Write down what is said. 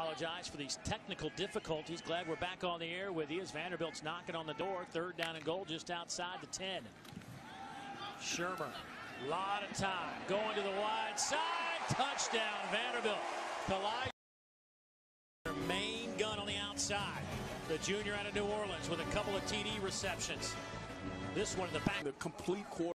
Apologize for these technical difficulties. Glad we're back on the air with you as Vanderbilt's knocking on the door. Third down and goal just outside the 10. Shurmur, lot of time going to the wide side. Touchdown, Vanderbilt. Kalija, their main gun on the outside. The junior out of New Orleans with a couple of TD receptions. This one in the back. The complete quarter.